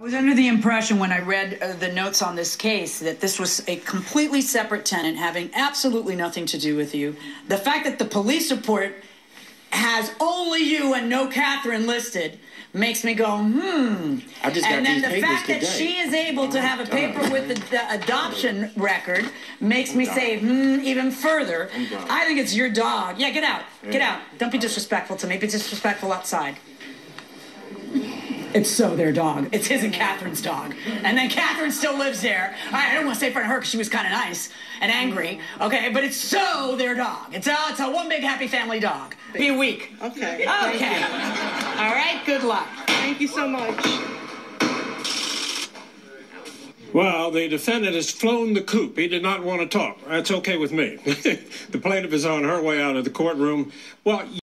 I was under the impression when I read uh, the notes on this case that this was a completely separate tenant having absolutely nothing to do with you. The fact that the police report has only you and no Catherine listed makes me go, hmm. I just got and then these the fact that today. she is able to have a paper with the, the adoption record makes me say, hmm, even further. I think it's your dog. Yeah, get out. Get out. Don't be disrespectful to me. Be disrespectful outside. It's so their dog. It's his and Catherine's dog. And then Catherine still lives there. I I don't want to say in front of her because she was kind of nice and angry. Okay, but it's so their dog. It's a, it's a one big happy family dog. Be a week. Okay. Okay. All right, good luck. Thank you so much. Well, the defendant has flown the coop. He did not want to talk. That's okay with me. the plaintiff is on her way out of the courtroom. Well,